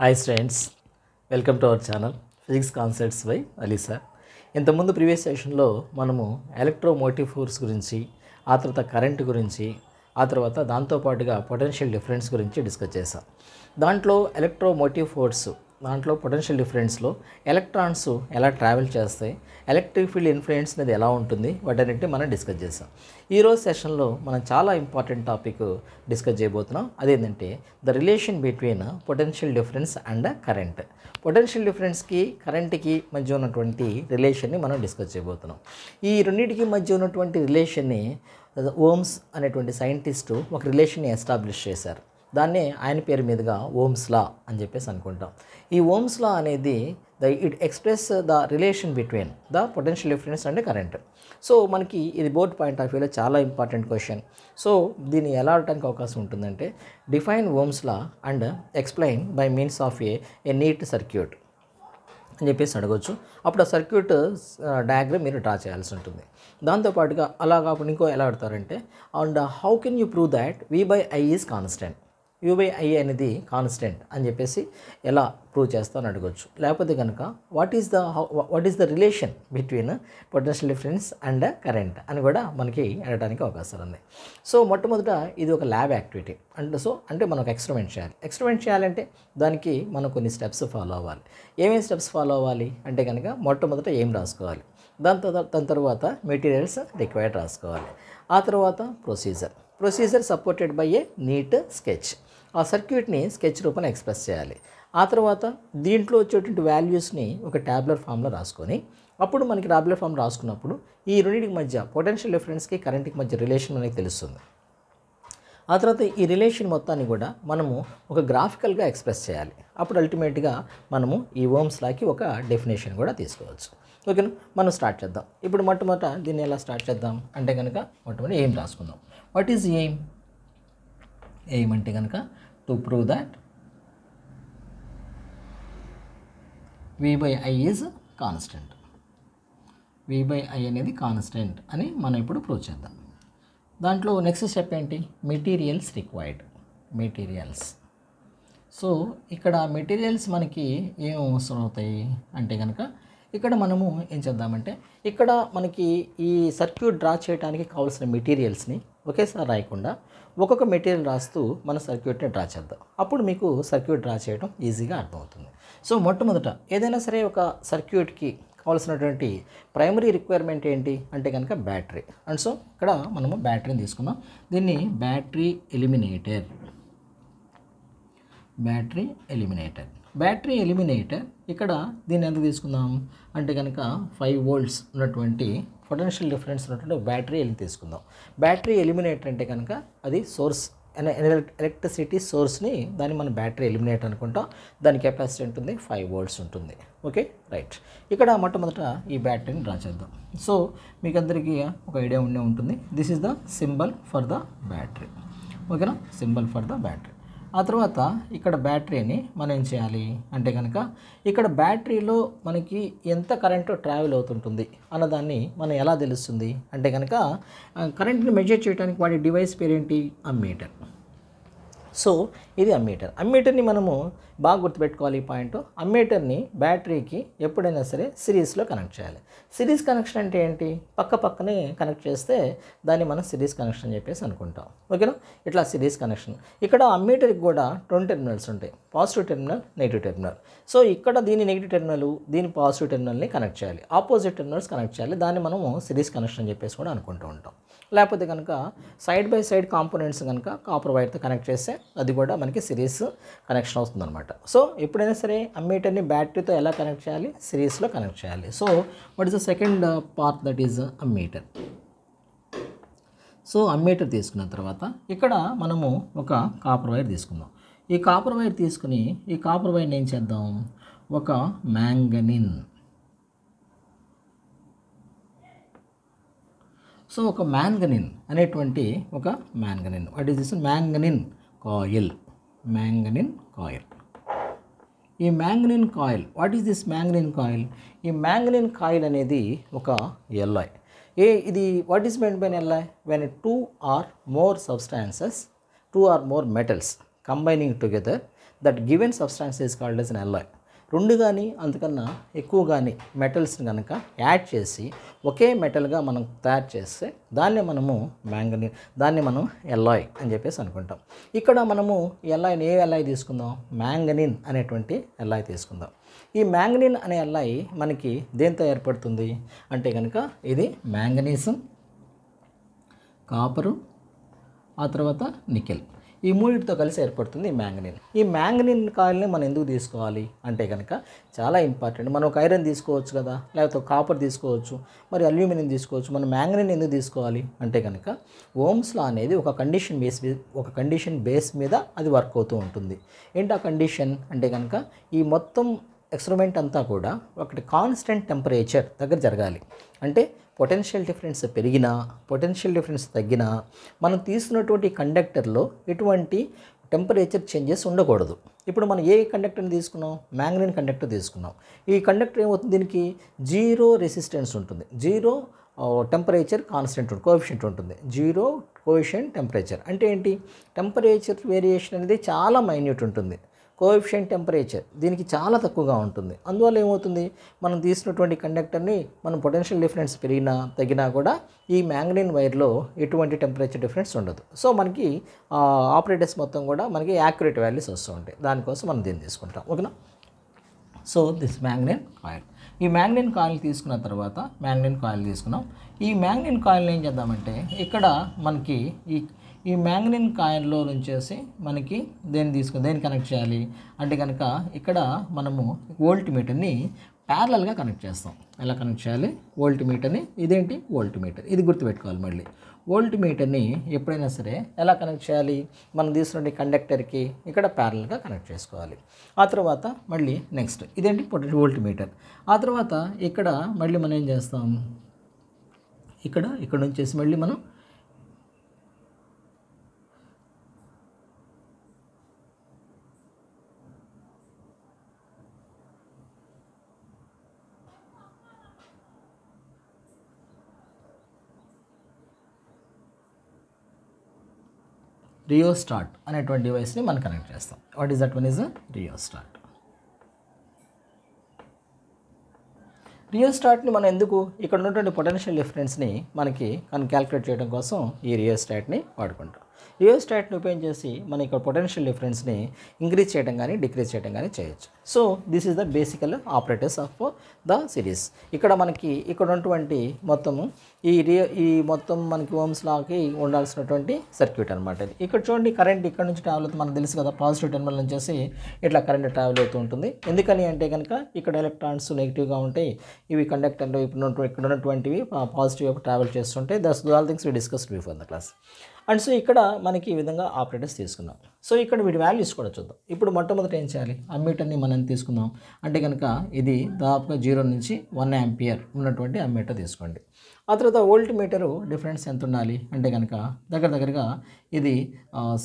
Hi students welcome to our channel physics concepts by Ali sir ఇంతకుముందు previous సెషన్లో మనము electromotive force గురించి ఆ తర్వాత కరెంట్ గురించి ఆ తర్వాత దాంతోపాటుగా పొటెన్షియల్ డిఫరెన్స్ గురించి డిస్కస్ చేసాం దాంట్లో ఎలక్ట్రోమోటివ్ ఫోర్స్ దాంట్లో పొటెన్షియల్ డిఫరెన్స్లో ఎలక్ట్రాన్స్ ఎలా ట్రావెల్ చేస్తాయి ఎలక్ట్రిక్ ఫీల్డ్ ఇన్ఫ్లుయెన్స్ అనేది ఎలా ఉంటుంది వాటన్నిటిని మనం డిస్కస్ చేసాం. ఈరోజు సెషన్లో మనం చాలా ఇంపార్టెంట్ టాపిక్ డిస్కస్ చేయబోతున్నాం. అదేంటంటే the relation between potential difference and current potential డిఫరెన్స్కి కరెంట్కి మధ్య ఉన్నటువంటి రిలేషన్ని మనం డిస్కస్ చేయబోతున్నాం. ఈ రెండింటికి మధ్య ఉన్నటువంటి రిలేషన్ని ఓమ్స్ అనేటువంటి సైంటిస్టు ఒక రిలేషన్ని ఎస్టాబ్లిష్ చేశారు. దాన్నే ఆయన పేరు మీదుగా ఓమ్స్ లా అని చెప్పేసి అనుకుంటాం. ఈ ఓమ్స్ లా అనేది the it express the relation between the potential difference and current so మనకి ఇది బోర్డ్ పాయింట్ ఆఫ్ వ్యూలో చాలా ఇంపార్టెంట్ క్వశ్చన్ సో దీన్ని ఎలా అవడానికి అవకాశం ఉంటుందంటే define ohm's law and explain by means of a a neat circuit అని చెప్పేసి అడగొచ్చు. అప్పుడు ఆ సర్క్యూట్ డయాగ్రామ్ మీరు డ్రా చేయాల్సి ఉంటుంది. దాంతోపాటుగా అలా కాకుండా ఇంకో ఎలా ఆడతారంటే and how can you prove that V by I is constant U by I అనేది కాన్స్టెంట్ అని చెప్పేసి ఎలా ప్రూవ్ చేస్తాను అడగొచ్చు. లేకపోతే కనుక what is the what is the relation between potential difference and current అని కూడా మనకి అడగడానికి అవకాశాలు ఉన్నాయి. సో మొట్టమొదట ఇది ఒక ల్యాబ్ యాక్టివిటీ అంటే సో అంటే మనం ఒక ఎక్స్పెరిమెంట్ చేయాలి. ఎక్స్పెరిమెంట్ చేయాలంటే దానికి మనం కొన్ని స్టెప్స్ ఫాలో అవ్వాలి. ఏమేమి స్టెప్స్ ఫాలో అవ్వాలి? అంటే కనుక మొట్టమొదట ఏం రాసుకోవాలి? దాని తర్వాత దాని తర్వాత మెటీరియల్స్ రిక్వైర్డ్ రాసుకోవాలి. ఆ తర్వాత procedure procedure supported by a neat sketch ఆ సర్క్యూట్ని స్కెచ్ రూపంలో ఎక్స్ప్రెస్ చేయాలి. ఆ తర్వాత దీంట్లో వచ్చేటువంటి వాల్యూస్ని ఒక ట్యాబ్లర్ ఫామ్లో రాసుకొని అప్పుడు మనకి ట్యాబ్లర్ ఫామ్ రాసుకున్నప్పుడు ఈ రెండింటికి మధ్య పొటెన్షియల్ డిఫరెన్స్కి కరెంట్కి మధ్య రిలేషన్ మనకి తెలుస్తుంది. ఆ తర్వాత ఈ రిలేషన్ మొత్తాన్ని కూడా మనము ఒక గ్రాఫికల్గా ఎక్స్ప్రెస్ చేయాలి. అప్పుడు అల్టిమేట్గా మనము ఈ ఓమ్స్ లాకి ఒక డెఫినేషన్ కూడా తీసుకోవచ్చు. ఓకేనా? మనం స్టార్ట్ చేద్దాం. ఇప్పుడు మొట్టమొదట దీన్ని ఎలా స్టార్ట్ చేద్దాం? అంటే కనుక మొట్టమొదటి ఏం రాసుకుందాం. What is aim? ఎయిమ్ అంటే కనుక to prove that v by I is constant v by I అనేది కాన్స్టెంట్ అని మనం ఇప్పుడు ప్రూవ్ చేద్దాం. దాంట్లో నెక్స్ట్ స్టెప్ ఏంటి? మెటీరియల్స్ రిక్వైర్డ్ మెటీరియల్స్ సో ఇక్కడ మెటీరియల్స్ మనకి ఏం అవసరం అవుతాయి? అంటే కనుక ఇక్కడ మనము ఏం చేద్దామంటే ఇక్కడ మనకి ఈ సర్క్యూట్ డ్రా చేయడానికి కావాల్సిన మెటీరియల్స్ని ఒకేసారి రాయకుండా ఒక్కొక్క మెటీరియల్ రాస్తూ మన సర్క్యూట్ని డ్రా చేద్దాం. అప్పుడు మీకు సర్క్యూట్ డ్రా చేయడం ఈజీగా అర్థమవుతుంది. సో మొట్టమొదట ఏదైనా సరే ఒక సర్క్యూట్కి కావాల్సినటువంటి ప్రైమరీ రిక్వైర్మెంట్ ఏంటి? అంటే కనుక బ్యాటరీ. అండ్ సో ఇక్కడ మనము బ్యాటరీని తీసుకున్నాం దీన్ని battery eliminator. Battery eliminator. Battery eliminator ఇక్కడ దీన్ని ఎంత తీసుకుందాం? అంటే కనుక ఫైవ్ వోల్ట్స్ ఉన్నటువంటి పొటెన్షియల్ డిఫరెన్స్ ఉన్నటువంటి బ్యాటరీ ఎలి తీసుకుందాం? బ్యాటరీ ఎలిమినేటర్ అంటే కనుక అది సోర్స్ ఎలక్ట్రిసిటీ సోర్స్ని దాన్ని మనం బ్యాటరీ ఎలిమినేట్ అనుకుంటాం. దాని కెపాసిటీ ఉంటుంది ఫైవ్ వోల్ట్స్ ఉంటుంది. ఓకే రైట్ ఇక్కడ మొట్టమొదట ఈ బ్యాటరీని డ్రా చేద్దాం. సో మీకు అందరికీ ఒక ఐడియా ఉండే ఉంటుంది. This is the symbol for the battery ఓకేనా సింబల్ ఫర్ ద బ్యాటరీ ఆ తర్వాత ఇక్కడ బ్యాటరీని మనం ఏం చేయాలి? అంటే కనుక ఇక్కడ బ్యాటరీలో మనకి ఎంత కరెంటు ట్రావెల్ అవుతుంటుంది అన్నదాన్ని మనం ఎలా తెలుస్తుంది? అంటే కనుక కరెంట్ని మెజర్ చేయడానికి వాడి డివైస్ పేరేంటి? అమ్మీటర్. సో ఇది అమ్మీటర్. అమ్మీటర్ని మనము బాగా గుర్తుపెట్టుకోవాలి ఈ పాయింట్. అమ్మీటర్ని బ్యాటరీకి ఎప్పుడైనా సరే సిరీస్లో కనెక్ట్ చేయాలి. సిరీస్ కనెక్షన్ అంటే ఏంటి? పక్క పక్కనే కనెక్ట్ చేస్తే దాన్ని మనం సిరీస్ కనెక్షన్ అని చెప్పేసి అనుకుంటాం. ఓకేనా? ఇట్లా సిరీస్ కనెక్షన్. ఇక్కడ అమ్మీటర్కి కూడా రెండు టెర్మినల్స్ ఉంటాయి. Positive terminal negative terminal. So ఇక్కడ దీని నెగిటివ్ టెర్మినల్ దీని పాజిటివ్ టెర్మినల్ని కనెక్ట్ చేయాలి. ఆపోజిట్ టెర్మినల్స్ కనెక్ట్ చేయాలి. దాన్ని మనము సిరీస్ కనెక్షన్ అని చెప్పేసి కూడా అనుకుంటూ ఉంటాం. లేకపోతే కనుక సైడ్ బై సైడ్ కాంపోనెంట్స్ కనుక కాపర్ వైర్తో కనెక్ట్ చేస్తే అది కూడా మనకి సిరీస్ కనెక్షన్ అవుతుందన్నమాట. అనమాట. సో ఎప్పుడైనా సరే అమ్మీటర్ని బ్యాటరీతో ఎలా కనెక్ట్ చేయాలి? సిరీస్లో కనెక్ట్ చేయాలి. So what is the second part that is ammeter? So ammeter తీసుకున్న తర్వాత ఇక్కడ మనము ఒక కాపర్ వైర్ తీసుకుందాం. ఈ కాపర్ వైర్ తీసుకుని ఈ కాపర్ వైర్ని ఏం చేద్దాం? ఒక మ్యాంగనిన్ సో ఒక మ్యాంగనిన్ అనేటువంటి ఒక manganin what is this manganin coil manganin coil ఈ manganin coil what is this manganin coil? ఈ మ్యాంగనిన్ కాయిల్ అనేది ఒక ఎల్ఐ ఏ ఇది what is meant by an alloy when two or more substances two or more metals combining together that given substance is called as an alloy రెండు కానీ అంతకన్నా ఎక్కువ కానీ మెటల్స్ని కనుక యాడ్ చేసి ఒకే మెటల్గా మనం తయారు చేస్తే దాన్ని మనము మ్యాంగనీ దాన్ని మనం ఎల్లాయ్ అని చెప్పేసి అనుకుంటాం. ఇక్కడ మనము ఎల్లాయ్ని ఏ ఎల్లాయ్ తీసుకుందాం? మ్యాంగనిన్ అనేటువంటి ఎల్లాయ్ తీసుకుందాం. ఈ మ్యాంగనిన్ అనే ఎల్లాయ్ మనకి దేంతో ఏర్పడుతుంది? అంటే కనుక ఇది మ్యాంగనీసం కాపరు ఆ తర్వాత నికెల్ ఈ మూడింటితో కలిసి ఏర్పడుతుంది ఈ మ్యాంగనీన్. ఈ మ్యాంగనీన్ కాయల్ని మనం ఎందుకు తీసుకోవాలి అంటే కనుక చాలా ఇంపార్టెంట్. మనం ఒక ఐరన్ తీసుకోవచ్చు కదా లేకపోతే కాపర్ తీసుకోవచ్చు మరి అల్యూమినియం తీసుకోవచ్చు మనం మ్యాంగనీన్ ఎందుకు తీసుకోవాలి అంటే కనుక ఓమ్స్లో అనేది ఒక కండిషన్ బేస్ మీద ఒక కండిషన్ బేస్ మీద అది వర్క్ అవుతూ ఉంటుంది. ఏంటి ఆ కండిషన్ అంటే కనుక ఈ మొత్తం ఎక్స్పెరిమెంట్ అంతా కూడా ఒకటి కాన్స్టెంట్ టెంపరేచర్ దగ్గర జరగాలి. అంటే పొటెన్షియల్ డిఫరెన్స్ పెరిగినా పొటెన్షియల్ డిఫరెన్స్ తగ్గినా మనం తీసుకున్నటువంటి కండక్టర్లో ఎటువంటి టెంపరేచర్ చేంజెస్ ఉండకూడదు. ఇప్పుడు మనం ఏ కండక్టర్ని తీసుకున్నాం? మ్యాంగ్రీన్ కండక్టర్ తీసుకున్నాం. ఈ కండక్టర్ ఏమవుతుంది దీనికి? జీరో రెసిస్టెన్స్ ఉంటుంది. జీరో టెంపరేచర్ కాన్స్టెంట్ కోఎఫిషియంట్ ఉంటుంది. జీరో కోఎఫిషియంట్ టెంపరేచర్ అంటే ఏంటి? టెంపరేచర్ వేరియేషన్ అనేది చాలా మైన్యూట్ ఉంటుంది. కోఎఫిషియన్ టెంపరేచర్ దీనికి చాలా తక్కువగా ఉంటుంది. అందువల్ల ఏమవుతుంది? మనం తీసినటువంటి కండక్టర్ని మనం పొటెన్షియల్ డిఫరెన్స్ పెరిగినా తగ్గినా కూడా ఈ మ్యాంగనీన్ వైర్లో ఎటువంటి టెంపరేచర్ డిఫరెన్స్ ఉండదు. సో మనకి ఆపరేటర్స్ మొత్తం కూడా మనకి యాక్యురేట్ వాల్యూస్ వస్తూ ఉంటాయి. దానికోసం మనం దీన్ని తీసుకుంటాం. ఓకేనా? So this manganin coil. ఈ మ్యాంగ్నెన్ కాయిల్ తీసుకున్న తర్వాత మ్యాంగ్నెన్ కాయిల్ తీసుకున్నాం. ఈ మ్యాంగ్నెన్ కాయిల్ని ఏం చేద్దామంటే ఇక్కడ మనకి ఈ ఈ మ్యాంగ్నెన్ కాయిన్లో నుంచేసి మనకి దేన్ని తీసుకుని దేన్ని కనెక్ట్ చేయాలి? అంటే కనుక ఇక్కడ మనము ఓల్ట్ మీటర్ని ప్యారలల్గా కనెక్ట్ చేస్తాం. ఎలా కనెక్ట్ చేయాలి? వోల్ట్ మీటర్ని ఇదేంటి? ఓల్ట్ మీటర్ ఇది గుర్తుపెట్టుకోవాలి మళ్ళీ. ఓల్ట్ మీటర్ని ఎప్పుడైనా సరే ఎలా కనెక్ట్ చేయాలి? మనం తీసుకున్న కండక్టర్కి ఇక్కడ ప్యారల్గా కనెక్ట్ చేసుకోవాలి. ఆ తర్వాత మళ్ళీ నెక్స్ట్ ఇదేంటి? పొటెన్షియల్ ఓల్ట్ మీటర్ ఆ తర్వాత ఇక్కడ మళ్ళీ మనం ఏం చేస్తాం? ఇక్కడ ఇక్కడ నుంచేసి మళ్ళీ మనం రియోస్టార్ట్ అనేటువంటి డివైస్ని మనం కనెక్ట్ చేస్తాం. What is that one is rheostat రియోస్టాట్ని మనం ఎందుకు ఇక్కడ ఉన్నటువంటి పొటెన్షియల్ డిఫరెన్స్ని మనకి మనం క్యాలిక్యులేట్ చేయడం కోసం ఈ రియోస్టాట్ని వాడుకుంటాం. రియోస్టాట్ని ఉపయోగించేసి మనం ఇక్కడ పొటెన్షియల్ డిఫరెన్స్ని ఇంక్రీజ్ చేయడం కానీ డిక్రీజ్ చేయడం కానీ చేయొచ్చు. So this is the basical operators of the series ఇక్కడ మనకి ఇక్కడ ఉన్నటువంటి మొత్తము ఈ రియో ఈ మొత్తం మనకి ఓమ్స్ లాకి ఉండాల్సినటువంటి సర్క్యూట్ అనమాట ఇది. ఇక్కడ చూడండి కరెంట్ ఇక్కడ నుంచి ట్రావెల్ అవుతుంది. మనకు తెలుసు కదా పాజిటివ్ టెర్మినల్ నుంచేసి ఇట్లా కరెంట్ ట్రావెల్ అవుతూ ఉంటుంది. ఎందుకని అంటే కనుక ఇక్కడ ఎలక్ట్రాన్స్ నెగిటివ్గా ఉంటాయి ఇవి కండక్టర్లు ఇప్పుడు ఇక్కడ ఉన్నటువంటివి పాజిటివ్ వైపు ట్రావెల్ చేస్తుంటాయి thus all things we discuss before the class and so ఇక్కడ మనకి ఈ విధంగా ఆపరేటర్స్ తీసుకున్నాం. సో ఇక్కడ వీటి వాల్యూస్ కూడా చూద్దాం. ఇప్పుడు మొట్టమొదట ఏం చేయాలి? అమ్మీటర్ని మనం తీసుకుందాం. అంటే కనుక ఇది దాదాపుగా జీరో నుంచి వన్ యాంపియర్ ఉన్నటువంటి అమ్మీటర్ తీసుకోండి. ఆ తర్వాత వోల్ట్ మీటరు డిఫరెన్స్ ఎంత ఉండాలి? అంటే కనుక దగ్గర దగ్గరగా ఇది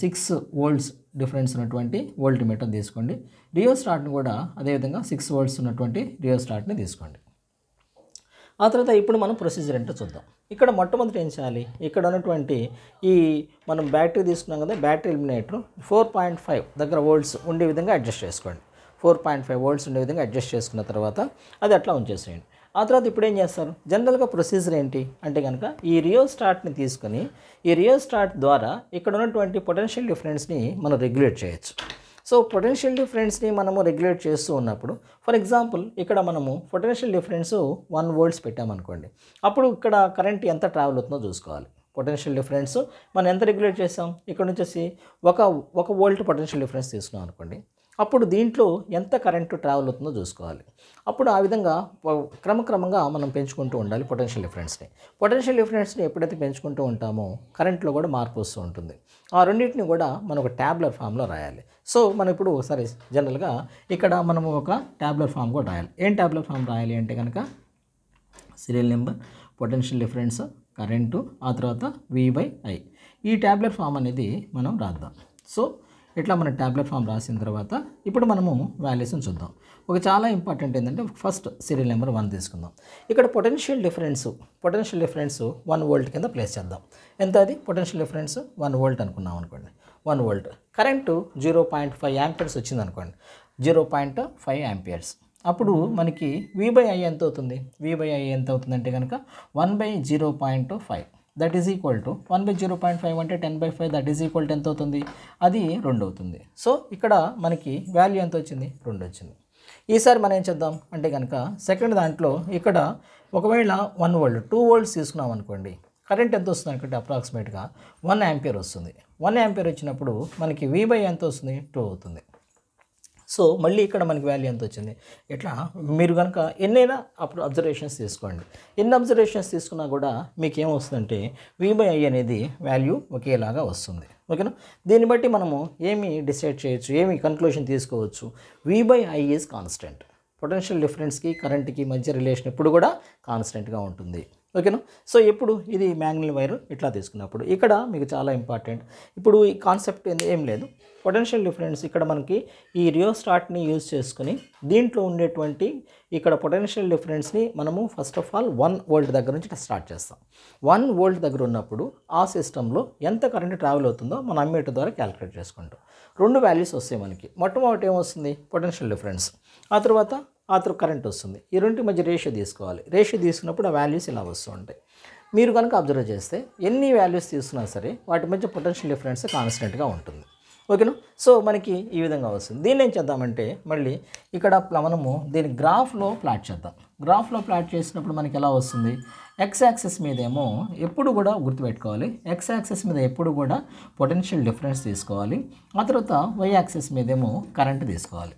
సిక్స్ వోల్ట్స్ డిఫరెన్స్ ఉన్నటువంటి వోల్ట్ మీటర్ తీసుకోండి. రియో స్టార్ట్ని కూడా అదేవిధంగా సిక్స్ వోల్ట్స్ ఉన్నటువంటి రియో స్టార్ట్ని తీసుకోండి. ఆ తర్వాత ఇప్పుడు మనం ప్రొసీజర్ ఏంటో చూద్దాం. ఇక్కడ మొట్టమొదటి ఏం చేయాలి? ఇక్కడ ఉన్నటువంటి ఈ మనం బ్యాటరీ తీసుకున్నాం కదా battery eliminator four point five దగ్గర వోల్ట్స్ ఉండే విధంగా అడ్జస్ట్ చేసుకోండి. ఫోర్ పాయింట్ ఫైవ్ వోల్ట్స్ ఉండే విధంగా అడ్జస్ట్ చేసుకున్న తర్వాత అది అట్లా ఉంచేసేయండి. ఆ తర్వాత ఇప్పుడు ఏం చేస్తారు? జనరల్గా ప్రొసీజర్ ఏంటి? అంటే కనుక ఈ రియో స్టార్ట్ని తీసుకొని ఈ రియో స్టార్ట్ ద్వారా ఇక్కడ ఉన్నటువంటి పొటెన్షియల్ డిఫరెన్స్ని మనం రెగ్యులేట్ చేయొచ్చు. సో పొటెన్షియల్ డిఫరెన్స్ని మనము రెగ్యులేట్ చేస్తూ ఉన్నప్పుడు ఫర్ ఎగ్జాంపుల్ ఇక్కడ మనము పొటెన్షియల్ డిఫరెన్స్ వన్ వోల్ట్స్ పెట్టామనుకోండి అప్పుడు ఇక్కడ కరెంట్ ఎంత ట్రావెల్ అవుతుందో చూసుకోవాలి. పొటెన్షియల్ డిఫరెన్స్ మనం ఎంత రెగ్యులేట్ చేసాం ఇక్కడ నుంచి ఒక ఒక వోల్ట్ పొటెన్షియల్ డిఫరెన్స్ తీసుకున్నాం అనుకోండి. అప్పుడు దీంట్లో ఎంత కరెంటు ట్రావెల్ అవుతుందో చూసుకోవాలి. అప్పుడు ఆ విధంగా క్రమక్రమంగా మనం పెంచుకుంటూ ఉండాలి పొటెన్షియల్ డిఫరెన్స్ని పొటెన్షియల్ డిఫరెన్స్ని ఎప్పుడైతే పెంచుకుంటూ ఉంటామో కరెంట్లో కూడా మార్పు వస్తూ ఉంటుంది. ఆ రెండింటిని కూడా మనం ఒక ట్యాబ్లర్ ఫామ్లో రాయాలి. సో మనం ఇప్పుడు సరే జనరల్గా ఇక్కడ మనము ఒక ట్యాబ్లెట్ ఫామ్ కూడా రాయాలి. ఏం ట్యాబ్లెట్ ఫామ్ రాయాలి అంటే కనుక serial number potential difference current ఆ తర్వాత వి బై ఐ ఈ ట్యాబ్లెట్ ఫామ్ అనేది మనం రాద్దాం. సో ఇట్లా మన ట్యాబ్లెట్ ఫామ్ రాసిన తర్వాత ఇప్పుడు మనము వాల్యూస్ని చూద్దాం. ఒక చాలా ఇంపార్టెంట్ ఏంటంటే ఫస్ట్ సీరియల్ నెంబర్ వన్ తీసుకుందాం. ఇక్కడ potential difference potential difference one volt కింద ప్లేస్ చేద్దాం. ఎంత అది? పొటెన్షియల్ డిఫరెన్స్ వన్ వోల్ట్ అనుకున్నాం అనుకోండి. One volt. Current zero point five amperes వచ్చింది అనుకోండి జీరో పాయింట్ ఫైవ్ యాంపియర్స్ అప్పుడు మనకి వి బై ఐ ఎంత అవుతుంది? వి బై ఐ ఎంత అవుతుందంటే కనుక one by zero point five. That is equal to one by zero point five అంటే ten by five that is equal to ఎంత అవుతుంది? అది రెండు అవుతుంది. సో ఇక్కడ మనకి వాల్యూ ఎంత వచ్చింది? రెండు వచ్చింది. ఈసారి మనం ఏం చేద్దాం? అంటే కనుక సెకండ్ దాంట్లో ఇక్కడ ఒకవేళ వన్ వోల్ట్ టూ వోల్ట్స్ తీసుకున్నాం అనుకోండి కరెంట్ ఎంత వస్తుంది అనుకుంటే అప్రాక్సిమేట్గా వన్ యాంపియర్ వస్తుంది. వన్ యాంపియర్ వచ్చినప్పుడు మనకి వి బై ఎంత వస్తుంది? టూ అవుతుంది. సో మళ్ళీ ఇక్కడ మనకి వాల్యూ ఎంత వచ్చింది? ఇట్లా మీరు కనుక ఎన్నైనా అప్పుడు అబ్జర్వేషన్స్ తీసుకోండి. ఎన్ని అబ్జర్వేషన్స్ తీసుకున్నా కూడా మీకు ఏమొస్తుందంటే వి బై ఐ అనేది వాల్యూ ఒకేలాగా వస్తుంది. ఓకేనా? దీన్ని బట్టి మనము ఏమి డిసైడ్ చేయొచ్చు? ఏమి కన్క్లూషన్ తీసుకోవచ్చు? V by I is constant potential డిఫరెన్స్కి కరెంట్కి మధ్య రిలేషన్ ఎప్పుడు కూడా కాన్స్టెంట్గా ఉంటుంది. ఓకేనా? సో ఎప్పుడు ఇది మ్యాంగ్నల్ వైర్ ఇట్లా తీసుకున్నప్పుడు ఇక్కడ మీకు చాలా ఇంపార్టెంట్. ఇప్పుడు ఈ కాన్సెప్ట్ ఏంది- ఏం లేదు. పొటెన్షియల్ డిఫరెన్స్ ఇక్కడ మనకి ఈ రియోస్టాట్ని యూజ్ చేసుకుని దీంట్లో ఉండేటువంటి ఇక్కడ పొటెన్షియల్ డిఫరెన్స్ని మనము first of all one volt దగ్గర నుంచి స్టార్ట్ చేస్తాం. వన్ వోల్ట్ దగ్గర ఉన్నప్పుడు ఆ సిస్టంలో ఎంత కరెంట్ ట్రావెల్ అవుతుందో మనం అమ్మేటర్ ద్వారా క్యాలిక్యులేట్ చేసుకుంటాం. రెండు వాల్యూస్ వస్తాయి మనకి. మొట్టమొదటి ఏమొస్తుంది? Potential difference. ఆ తర్వాత ఆ తర్వాత కరెంట్ వస్తుంది. ఈ రెండు మధ్య రేషియో తీసుకోవాలి. రేషియో తీసుకున్నప్పుడు ఆ వాల్యూస్ ఇలా వస్తూ ఉంటాయి. మీరు కనుక అబ్జర్వ్ చేస్తే ఎన్ని వాల్యూస్ తీసుకున్నా సరే వాటి మధ్య పొటెన్షియల్ డిఫరెన్స్ కాన్స్టెంట్గా ఉంటుంది. ఓకేనా? సో మనకి ఈ విధంగా వస్తుంది. దీన్ని ఏం చేద్దామంటే మళ్ళీ ఇక్కడ మనము దీని గ్రాఫ్లో ప్లాట్ చేద్దాం. గ్రాఫ్లో ప్లాట్ చేసినప్పుడు మనకి ఎలా వస్తుంది? ఎక్స్ యాక్సెస్ మీద ఏమో ఎప్పుడు కూడా గుర్తుపెట్టుకోవాలి. ఎక్స్ యాక్సెస్ మీద ఎప్పుడు కూడా పొటెన్షియల్ డిఫరెన్స్ తీసుకోవాలి. ఆ తర్వాత వై యాక్సెస్ మీద ఏమో కరెంట్ తీసుకోవాలి.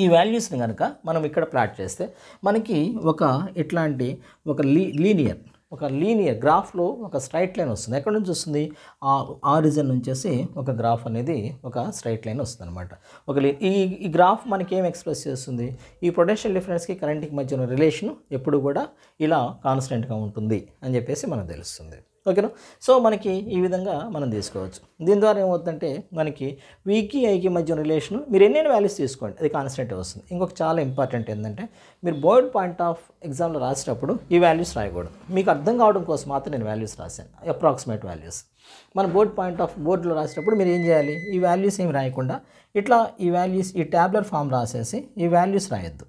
ఈ వాల్యూస్ని కనుక మనం ఇక్కడ ప్లాట్ చేస్తే మనకి ఒక ఇట్లాంటి ఒక లీ లీనియర్ ఒక లీనియర్ గ్రాఫ్లో ఒక స్ట్రైట్ లైన్ వస్తుంది. ఎక్కడి నుంచి వస్తుంది? ఆ ఆరిజిన్ నుంచేసి ఒక గ్రాఫ్ అనేది ఒక స్ట్రైట్ లైన్ వస్తుంది అనమాట ఒక లీ- ఈ ఈ గ్రాఫ్ మనకి ఏం ఎక్స్ప్రెస్ చేస్తుంది? ఈ పొటెన్షియల్ డిఫరెన్స్కి కరెంట్కి మధ్య ఉన్న రిలేషన్ ఎప్పుడు కూడా ఇలా కాన్స్టెంట్గా ఉంటుంది అని చెప్పేసి మనకు తెలుస్తుంది. ఓకేనా? సో మనకి ఈ విధంగా మనం తీసుకోవచ్చు. దీని ద్వారా ఏమవుతుందంటే మనకి వీకి ఐకి మధ్య రిలేషన్ మీరు ఎన్నైనా వాల్యూస్ తీసుకోండి. అది కాన్స్టెంట్ వస్తుంది. ఇంకొక చాలా ఇంపార్టెంట్ ఏంటంటే మీరు బోర్డ్ పాయింట్ ఆఫ్ ఎగ్జామ్లో రాసేటప్పుడు ఈ వాల్యూస్ రాయకూడదు. మీకు అర్థం కావడం కోసం మాత్రం నేను వాల్యూస్ రాశాను. అప్రాక్సిమేట్ వాల్యూస్ మన బోర్డ్ పాయింట్ ఆఫ్ బోర్డులో రాసేటప్పుడు మీరు ఏం చేయాలి? ఈ వాల్యూస్ ఏమి రాయకుండా ఇట్లా ఈ వాల్యూస్ ఈ ట్యాబ్లెట్ ఫామ్ రాసేసి ఈ వాల్యూస్ రాయొద్దు.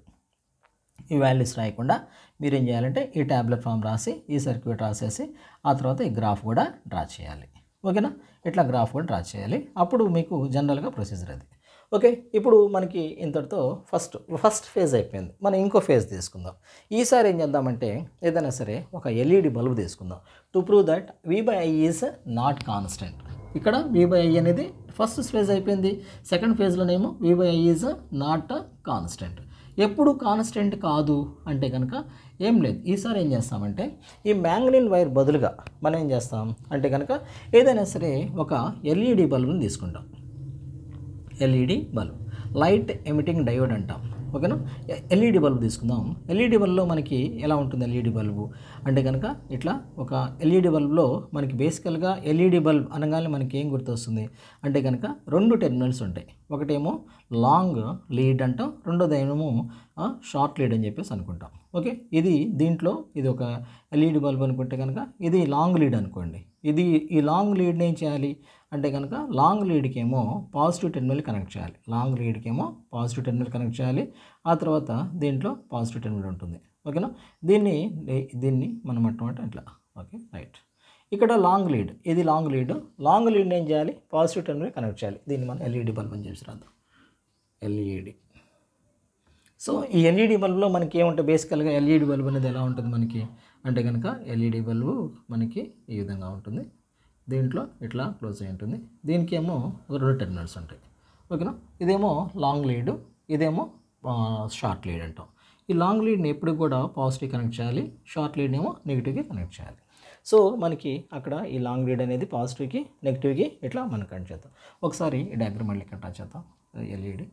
ఈ వాల్యూస్ రాయకుండా మీరు ఏం చేయాలంటే ఈ ట్యాబ్లెట్ ఫామ్ రాసి ఈ సర్క్యూట్ రాసేసి ఆ తర్వాత ఈ గ్రాఫ్ కూడా డ్రా చేయాలి. ఓకేనా ఇట్లా గ్రాఫ్ కూడా డ్రా చేయాలి. అప్పుడు మీకు జనరల్గా ప్రొసీజర్ అది. ఓకే ఇప్పుడు మనకి ఇంతటితో ఫస్ట్ ఫస్ట్ ఫేజ్ అయిపోయింది. మనం ఇంకో ఫేజ్ తీసుకుందాం. ఈసారి ఏం చేద్దామంటే ఏదైనా సరే ఒక ఎల్ఈడి బల్బ్ తీసుకుందాం. To prove that V by I is not constant ఇక్కడ వి బై ఐ అనేది ఫస్ట్ ఫేజ్ అయిపోయింది. Second ఫేజ్లోనేమో V by I is not constant ఎప్పుడు కాన్స్టెంట్ కాదు అంటే కనుక ఏం లేదు. ఈసారి ఏం చేస్తామంటే ఈ మ్యాంగనీన్ వైర్ బదులుగా మనం ఏం చేస్తాం? అంటే కనుక ఏదైనా సరే ఒక ఎల్ఈడి బల్బుని తీసుకుంటాం. LED bulb. Light emitting diode అంటాం. ఓకేనా? ఎల్ఈడి బల్బ్ తీసుకుందాం. ఎల్ఈడి బల్బ్లో మనకి ఎలా ఉంటుంది ఎల్ఈడి బల్బు? అంటే కనుక ఇట్లా ఒక ఎల్ఈడి బల్బ్లో మనకి బేసికల్గా ఎల్ఈడి బల్బ్ అనగానే మనకి ఏం గుర్తొస్తుంది? అంటే కనుక రెండు టెర్మినల్స్ ఉంటాయి. ఒకటేమో లాంగ్ లీడ్ అంటాం. రెండోదేమో షార్ట్ లీడ్ అని చెప్పేసి అనుకుంటాం. ఓకే? ఇది దీంట్లో ఇది ఒక ఎల్ఈడి బల్బ్ అనుకుంటే కనుక ఇది లాంగ్ లీడ్ అనుకోండి. ఇది ఈ లాంగ్ లీడ్ని ఏం చేయాలి? అంటే కనుక లాంగ్ లీడ్కి ఏమో పాజిటివ్ టెర్మినల్ కనెక్ట్ చేయాలి. లాంగ్ లీడ్కి ఏమో పాజిటివ్ టెర్మినల్ కనెక్ట్ చేయాలి. ఆ తర్వాత దీంట్లో పాజిటివ్ టెర్మినల్ ఉంటుంది. ఓకేనా దీన్ని దీన్ని మనం అంటామంటే ఇట్లా ఓకే రైట్ ఇక్కడ లాంగ్ లీడ్ ఇది లాంగ్ లీడ్ లాంగ్ లీడ్ని ఏం చేయాలి? పాజిటివ్ టెర్మినల్ కనెక్ట్ చేయాలి. దీన్ని మనం ఎల్ఈడి బల్బ్ అని చెప్పి రాద్దాం. ఎల్ఈడి సో ఈ ఎల్ఈడి బల్బ్లో మనకి ఏముంటుంది? బేసికల్గా ఎల్ఈడి బల్బ్ అనేది ఎలా ఉంటుంది మనకి? అంటే కనుక ఎల్ఈడి బల్బు మనకి ఈ విధంగా ఉంటుంది. దీంట్లో ఇట్లా క్లోజ్ అయి ఉంటుంది. దీనికి ఏమో ఒక రెండు టెర్మినల్స్ ఉంటాయి. ఓకేనా? ఇదేమో లాంగ్ లీడ్ ఇదేమో షార్ట్ లీడ్ అంటాం. ఈ లాంగ్ లీడ్ని ఎప్పుడు కూడా పాజిటివ్ కనెక్ట్ చేయాలి. షార్ట్ లీడ్ని ఏమో నెగిటివ్కి కనెక్ట్ చేయాలి. సో మనకి అక్కడ ఈ లాంగ్ లీడ్ అనేది పాజిటివ్కి నెగిటివ్కి ఇట్లా మనం కనెక్ట్ చేద్దాం. ఒకసారి ఈ డయాగ్రామ్ మళ్ళీ కట్ చేద్దాం. ఎల్ఈడి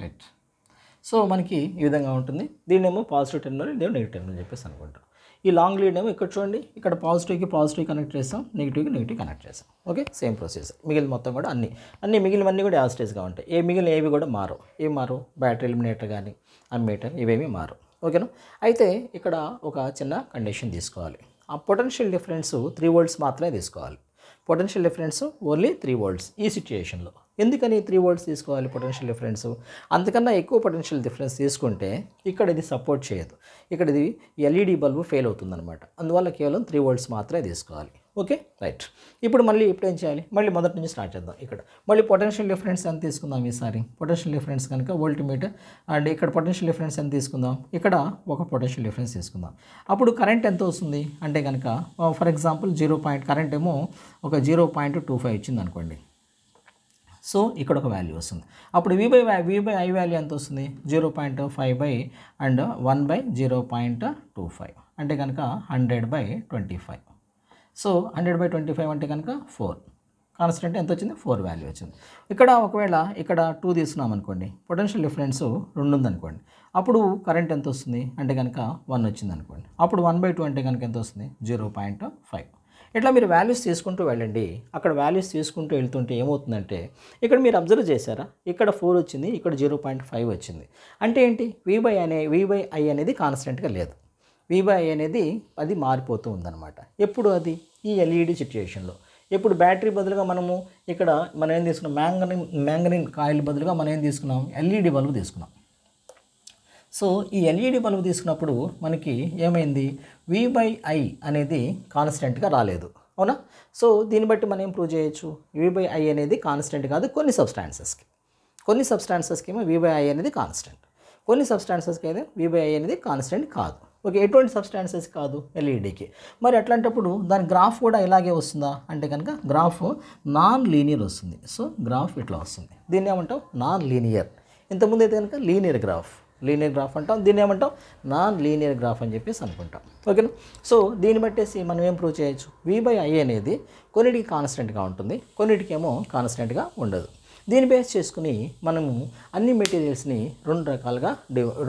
రైట్ సో మనకి ఈ విధంగా ఉంటుంది. దీన్నేమో పాజిటివ్ టెర్మినల్ ఇదేమో నెగిటివ్ టెర్మినల్ చెప్పేసి అనుకుంటాం. ఈ లాంగ్ లీడ్ ఏమో ఇక్కడ చూడండి. ఇక్కడ పాజిటివ్కి పాజిటివ్ కనెక్ట్ చేస్తాం నెగిటివ్కి నెగిటివ్ కనెక్ట్ చేస్తాం ఓకే? Same procedure. మిగిలిన మొత్తం కూడా అన్ని అన్ని మిగిలినవన్నీ కూడా యాస్టేజ్గా ఉంటాయి. ఏ మిగిలిన ఏవి కూడా మారు ఏవి మారు బ్యాటరీ ఎలిమినేటర్ కానీ అమ్మీటర్ ఇవేమి మారు ఓకేనా? అయితే ఇక్కడ ఒక చిన్న కండిషన్ తీసుకోవాలి. ఆ పొటెన్షియల్ డిఫరెన్స్ త్రీ వోల్ట్స్ మాత్రమే తీసుకోవాలి. Potential difference only three volts ఈ సిచ్యుయేషన్లో ఎందుకని త్రీ వోల్ట్స్ తీసుకోవాలి పొటెన్షియల్ డిఫరెన్స్ అంతకన్నా ఎక్కువ పొటెన్షియల్ డిఫరెన్స్ తీసుకుంటే ఇక్కడ ఇది సపోర్ట్ చేయదు. ఇక్కడ ఇది ఎల్ఈడి బల్బు ఫెయిల్ అవుతుందన్నమాట. అందువల్ల కేవలం త్రీ వోల్ట్స్ మాత్రమే తీసుకోవాలి. ఓకే? రైట్ ఇప్పుడు మళ్ళీ ఇప్పుడు ఏం చేయాలి? మళ్ళీ మొదటి నుంచి స్టార్ట్ చేద్దాం. ఇక్కడ మళ్ళీ పొటెన్షియల్ డిఫరెన్స్ ఎంత తీసుకుందాం ఈసారి? పొటెన్షియల్ డిఫరెన్స్ కనుక వోల్టీమీటర్ అండ్ ఇక్కడ పొటెన్షియల్ డిఫరెన్స్ ఎంత తీసుకుందాం? ఇక్కడ ఒక పొటెన్షియల్ డిఫరెన్స్ తీసుకుందాం. అప్పుడు కరెంట్ ఎంత వస్తుంది? అంటే కనుక for example zero point current ఏమో ఒక జీరో పాయింట్ టూ ఫైవ్ ఇచ్చింది అనుకోండి. సో ఇక్కడ ఒక వాల్యూ వస్తుంది. అప్పుడు V by V by I value ఎంత వస్తుంది? Zero point five by and one by zero point two five అంటే కనుక hundred by twenty five so hundred by twenty five అంటే కనుక ఫోర్. కాన్స్టెంట్ ఎంత వచ్చింది ఫోర్ వాల్యూ వచ్చింది. ఇక్కడ ఒకవేళ ఇక్కడ టూ తీసుకున్నాం అనుకోండి పొటెన్షియల్ డిఫరెన్స్ రెండు ఉందనుకోండి అప్పుడు కరెంట్ ఎంత వస్తుంది అంటే కనుక వన్ వచ్చింది అనుకోండి. అప్పుడు వన్ బై టూ అంటే కనుక ఎంత వస్తుంది జీరో పాయింట్ ఫైవ్. ఇట్లా మీరు వాల్యూస్ తీసుకుంటూ వెళ్ళండి. అక్కడ వాల్యూస్ తీసుకుంటూ వెళ్తుంటే ఏమవుతుందంటే ఇక్కడ మీరు అబ్జర్వ్ చేశారా? ఇక్కడ ఫోర్ వచ్చింది ఇక్కడ జీరో పాయింట్ ఫైవ్ వచ్చింది. అంటే ఏంటి? వి బై అనే వి బై ఐ అనేది కాన్స్టెంట్గా లేదు. వి బై ఐ అనేది అది మారిపోతూ ఉందన్నమాట. ఎప్పుడు అది? ఈ ఎల్ఈడి సిచ్యుయేషన్లో ఇప్పుడు బ్యాటరీ బదులుగా మనము ఇక్కడ మనం ఏం తీసుకున్నాం? మ్యాంగనిన్ మ్యాంగనిన్ కాయిల్ బదులుగా మనం ఏం తీసుకున్నాం? ఎల్ఈడి బల్బు తీసుకున్నాం. సో ఈ ఎల్ఈడి బల్బు తీసుకున్నప్పుడు మనకి ఏమైంది? వి బై ఐ అనేది కాన్స్టెంట్గా రాలేదు. అవునా? సో దీన్ని బట్టి మనం ఏం ప్రూవ్ చేయొచ్చు? వి బై ఐ అనేది కాన్స్టెంట్ కాదు కొన్ని సబ్స్టాన్సెస్కి కొన్ని సబ్స్టాన్సెస్కి ఏమో వి బై ఐ అనేది కాన్స్టెంట్ కొన్ని సబ్స్టాన్సెస్కి అయితే వి బై ఐ అనేది కాన్స్టెంట్ కాదు. ఓకే ఎటువంటి సబ్స్టాన్సెస్ కాదు ఎల్ఈడికి మరి అట్లాంటప్పుడు దాని గ్రాఫ్ కూడా ఇలాగే వస్తుందా? అంటే కనుక గ్రాఫ్ నాన్ లీనియర్ వస్తుంది. సో గ్రాఫ్ ఇట్లా వస్తుంది. దీన్ని ఏమంటాం నాన్ లీనియర్ ఇంతకుముందు అయితే కనుక లీనియర్ గ్రాఫ్ లీనియర్ గ్రాఫ్ అంటాం. దీన్ని ఏమంటాం? నాన్ లీనియర్ గ్రాఫ్ అని చెప్పేసి అనుకుంటాం. ఓకేనా? సో దీన్ని బట్టేసి మనం ఏం ప్రూవ్ చేయొచ్చు? వి బై ఐ అనేది కొన్నిటికి కాన్స్టెంట్గా ఉంటుంది. కొన్నిటికేమో కాన్స్టెంట్గా ఉండదు. దీన్ని బేస్ చేసుకుని మనము అన్ని మెటీరియల్స్ని రెండు రకాలుగా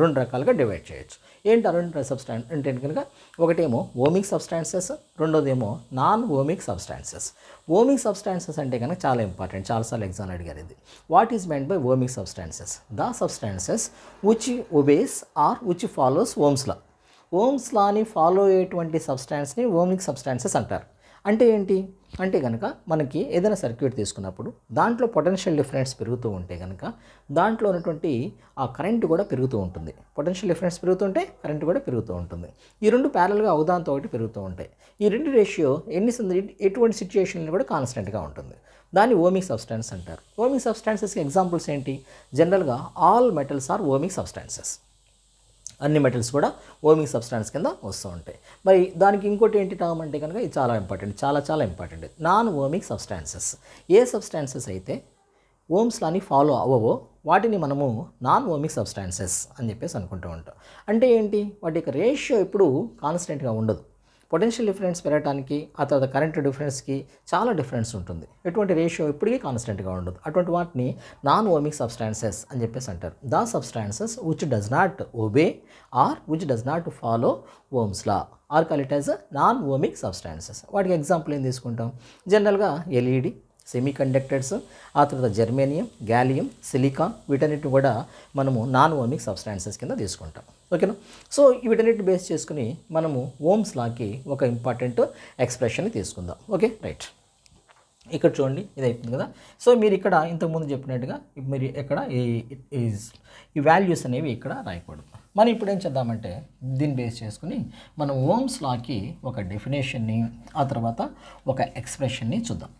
రెండు రకాలుగా డివైడ్ చేయొచ్చు. ఏంటి ఆ సబ్స్టాన్ అంటే కనుక ఒకటేమో ohmic substances రెండోదేమో non ohmic substances ohmic substances అంటే కనుక చాలా ఇంపార్టెంట్ చాలాసార్లు ఎగ్జామ్ అడిగారు ఇది. What is meant by ohmic substances the substances which obeys or which follows ohm's law ohm's లాని follow అయ్యేటువంటి సబ్స్టాన్స్ని ఓమిక్ సబ్స్టాన్సెస్ అంటారు. అంటే ఏంటి? అంటే కనుక మనకి ఏదైనా సర్క్యూట్ తీసుకున్నప్పుడు దాంట్లో పొటెన్షియల్ డిఫరెన్స్ పెరుగుతూ ఉంటే కనుక దాంట్లో ఉన్నటువంటి ఆ కరెంట్ కూడా పెరుగుతూ ఉంటుంది. పొటెన్షియల్ డిఫరెన్స్ పెరుగుతుంటే కరెంట్ కూడా పెరుగుతూ ఉంటుంది. ఈ రెండు ప్యారల్గా అవదాంతో ఒకటి పెరుగుతూ ఉంటాయి. ఈ రెండు రేషియో ఎన్ని ఎటువంటి సిచ్యుయేషన్లో కూడా కాన్స్టెంట్గా ఉంటుంది. దాన్ని ఓమిక్ సబ్స్టాన్స్ అంటారు. ఓమిక్ సబ్స్టాన్సెస్కి ఎగ్జాంపుల్స్ ఏంటి? జనరల్గా all metals are ohmic substances. అన్ని మెటల్స్ కూడా ఓమిక్ సబ్స్టాన్స్ కింద వస్తూ ఉంటాయి. మరి దానికి ఇంకోటి ఏంటి టర్మ్ అంటే కనుక ఇది చాలా ఇంపార్టెంట్ చాలా చాలా ఇంపార్టెంట్. Non ohmic substances. ఏ సబ్స్టాన్సెస్ అయితే ఓమ్స్లాని ఫాలో అవ్వవో వాటిని మనము నాన్ ఓమిక్ సబ్స్టాన్సెస్ అని చెప్పేసి అనుకుంటూ ఉంటాం. అంటే ఏంటి? వాటి యొక్క రేషియో ఎప్పుడు కాన్స్టెంట్గా ఉండదు. పొటెన్షియల్ డిఫరెన్స్ పెరగడానికి ఆ తర్వాత కరెంట్ డిఫరెన్స్కి చాలా డిఫరెన్స్ ఉంటుంది. ఎటువంటి రేషియో ఇప్పటికీ కాన్స్టెంట్గా ఉండదు. అటువంటి వాటిని నాన్ ఓమిక్ సబ్స్టాన్సెస్ అని చెప్పేసి అంటారు. The substances which does not obey or which does not follow ohm's law are call it as non ohmic substances వాటికి ఎగ్జాంపుల్ ఏం తీసుకుంటాం? జనరల్గా ఎల్ఈడి సెమీ కండక్టర్స్ ఆ తర్వాత జర్మేనియం గ్యాలియం సిలికాన్ వీటన్నిటిని కూడా మనము నాన్ ఓమిక్ సబ్స్టాన్సెస్ కింద తీసుకుంటాం. ఓకేనా? సో వీటన్నిటిని బేస్ చేసుకుని మనము ఓమ్స్ లాకి ఒక ఇంపార్టెంట్ ఎక్స్ప్రెషన్ని తీసుకుందాం. ఓకే? రైట్. ఇక్కడ చూడండి ఇది అవుతుంది కదా? సో మీరు ఇక్కడ ఇంతకుముందు చెప్పినట్టుగా మీరు ఇక్కడ ఈ ఈ వాల్యూస్ అనేవి ఇక్కడ రాయకూడదు. మనం ఇప్పుడు ఏం చేద్దామంటే దీన్ని బేస్ చేసుకుని మనం ఓమ్స్ లాకి ఒక డెఫినేషన్ని ఆ తర్వాత ఒక ఎక్స్ప్రెషన్ని చూద్దాం.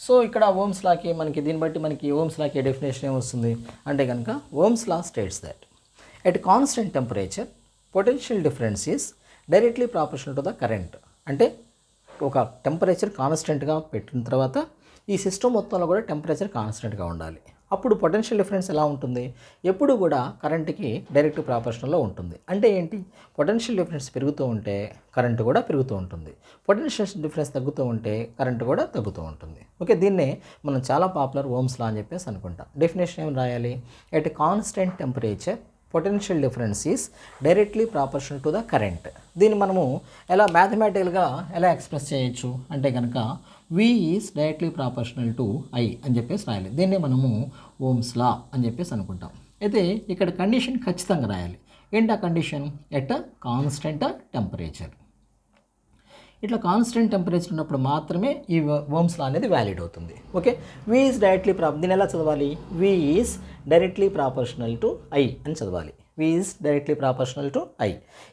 సో ఇక్కడ ఓమ్స్ లాకి మనకి దీన్ని బట్టి మనకి ఓమ్స్ లాకి డెఫినేషన్ ఏమొస్తుంది అంటే కనుక ohm's law states that at constant temperature potential difference is directly proportional to the current అంటే ఒక టెంపరేచర్ కాన్స్టెంట్గా పెట్టిన తర్వాత ఈ సిస్టమ్ మొత్తంలో కూడా టెంపరేచర్ కాన్స్టెంట్గా ఉండాలి. అప్పుడు పొటెన్షియల్ డిఫరెన్స్ ఎలా ఉంటుంది? ఎప్పుడు కూడా కరెంట్కి డైరెక్ట్ ప్రాపర్షన్లో ఉంటుంది. అంటే ఏంటి? పొటెన్షియల్ డిఫరెన్స్ పెరుగుతూ ఉంటే కరెంటు కూడా పెరుగుతూ ఉంటుంది. పొటెన్షియల్ డిఫరెన్స్ తగ్గుతూ ఉంటే కరెంటు కూడా తగ్గుతూ ఉంటుంది. ఓకే దీన్నే మనం చాలా పాపులర్ ఓమ్స్ లా అని చెప్పేసి అనుకుంటాం. డెఫినేషన్ ఏం రాయాలి? At constant temperature potential difference is directly proportion to the current దీన్ని మనము ఎలా మ్యాథమెటికల్గా ఎలా ఎక్స్ప్రెస్ చేయొచ్చు? అంటే కనుక V is directly proportional to I అని చెప్పేసి రాయాలి. దీన్నే మనము ఓమ్స్ లా అని చెప్పేసి అనుకుంటాం. అయితే ఇక్కడ కండిషన్ ఖచ్చితంగా రాయాలి. ఏంటి ఆ కండిషన్ ఎట్ కాన్స్టెంట్ టెంపరేచర్ ఇట్లా కాన్స్టెంట్ టెంపరేచర్ ఉన్నప్పుడు మాత్రమే ఈ ఓమ్స్ లా అనేది వ్యాలిడ్ అవుతుంది. ఓకే వి ఈజ్ డైరెక్ట్లీ ప్రా దీన్ని ఎలా చదవాలి? V is directly proportional to I అని చదవాలి. V is directly proportional to I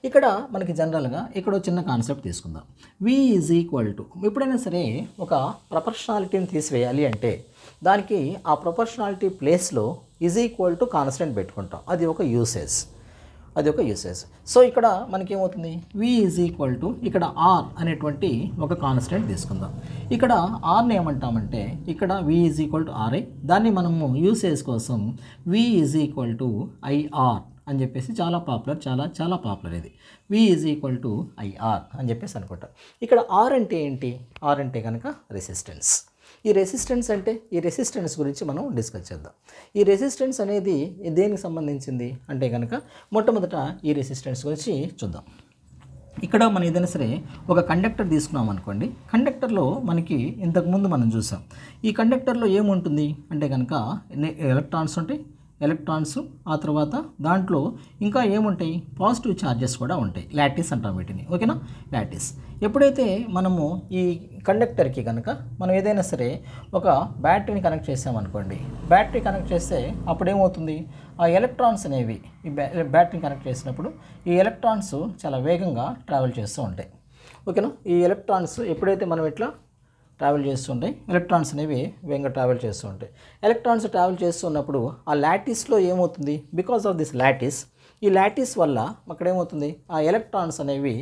ఇక్కడ మనకి జనరల్గా ఇక్కడ చిన్న కాన్సెప్ట్ తీసుకుందాం. వి ఈజ్ ఈక్వల్ టు ఎప్పుడైనా సరే ఒక ప్రపర్షనాలిటీని తీసివేయాలి అంటే దానికి ఆ ప్రొపర్షనాలిటీ ప్లేస్లో ఈజ్ ఈక్వల్ టు కాన్స్టెంట్ పెట్టుకుంటాం. అది ఒక యూసేజ్ అది ఒక యూసేజ్ సో ఇక్కడ మనకి ఏమవుతుంది వి ఈజ్ ఈక్వల్ టు ఇక్కడ ఆర్ అనేటువంటి ఒక కాన్స్టెంట్ తీసుకుందాం. ఇక్కడ ఆర్ని ఏమంటామంటే ఇక్కడ V is equal to RI దాన్ని మనము యూసేజ్ కోసం V is equal to IR అని చెప్పేసి చాలా పాపులర్ చాలా చాలా పాపులర్ ఇది. V is equal to IR అని చెప్పేసి అనుకుంటారు ఇక్కడ ఆర్ అంటే ఏంటి? ఆర్ అంటే కనుక రెసిస్టెన్స్ ఈ రెసిస్టెన్స్ అంటే ఈ రెసిస్టెన్స్ గురించి మనం డిస్కస్ చేద్దాం. ఈ రెసిస్టెన్స్ అనేది దేనికి సంబంధించింది? అంటే కనుక మొట్టమొదట ఈ రెసిస్టెన్స్ గురించి చూద్దాం. ఇక్కడ మనం ఏదైనా సరే ఒక కండక్టర్ తీసుకున్నాం అనుకోండి. కండక్టర్లో మనకి ఇంతకుముందు మనం చూసాం. ఈ కండక్టర్లో ఏముంటుంది? అంటే కనుక ఎలక్ట్రాన్స్ ఉంటాయి. ఎలక్ట్రాన్స్ ఆ తర్వాత దాంట్లో ఇంకా ఏముంటాయి? పాజిటివ్ ఛార్జెస్ కూడా ఉంటాయి. లాటిస్ అంటాం వీటిని. ఓకేనా? లాటిస్ ఎప్పుడైతే మనము ఈ కండక్టర్కి కనుక మనం ఏదైనా సరే ఒక బ్యాటరీని కనెక్ట్ చేసామనుకోండి బ్యాటరీ కనెక్ట్ చేస్తే అప్పుడు ఏమవుతుంది ఆ ఎలక్ట్రాన్స్ అనేవి ఈ బ్యాటరీని కనెక్ట్ చేసినప్పుడు ఈ ఎలక్ట్రాన్స్ చాలా వేగంగా ట్రావెల్ చేస్తూ ఉంటాయి. ఓకేనా? ఈ ఎలక్ట్రాన్స్ ఎప్పుడైతే మనం ఇట్లా ట్రావెల్ చేస్తుంటాయి. ఎలక్ట్రాన్స్ అనేవి వేగంగా ట్రావెల్ చేస్తూ ఉంటాయి ఎలక్ట్రాన్స్ ట్రావెల్ చేస్తున్నప్పుడు ఆ లాటిస్లో ఏమవుతుంది? బికాస్ ఆఫ్ దిస్ లాటిస్ ఈ లాటిస్ వల్ల అక్కడ ఏమవుతుంది? ఆ ఎలక్ట్రాన్స్ అనేవి